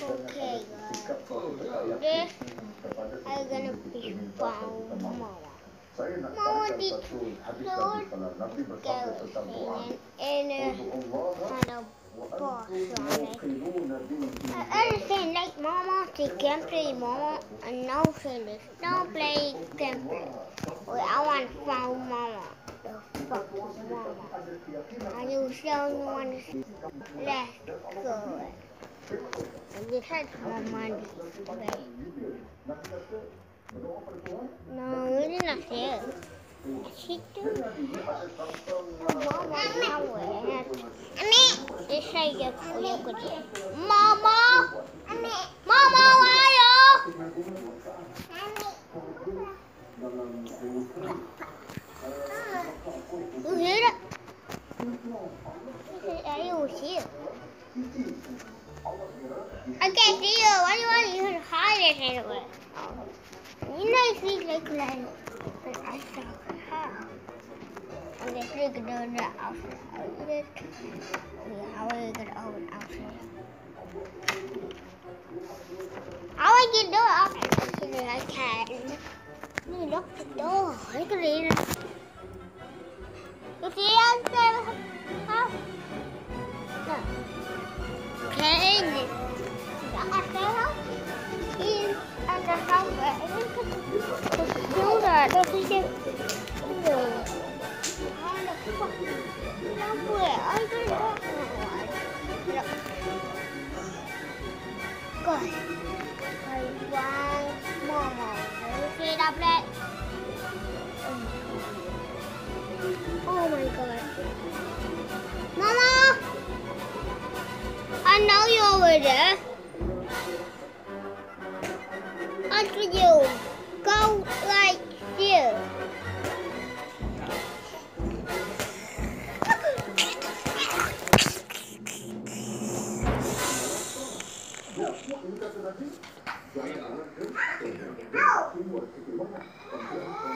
Okay, guys. This is gonna be found Mama. Mama did Lord Galaxy and a kind of boss. I understand like Mama she can play Mama and now say this. Don't play gameplay. Well, I want to find Mama. The Mama? You still want to let's go. And you had Mama play. No, we didn't see it. She do. Mama somewhere. This is your it. Mama! Mama, where are you? You hear it? Are you here? Can't see you. Why do you want you to hide it anyway? You know you see like like like I saw her. And they think do the outside. How are you gonna open outside? How are you do outside? I can't. You lock the door. I can read it. I Somewhere I don't know. Good. I want Mama. Let me see. 여기까지 하지? 나는 나는 그런 거.